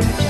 Future.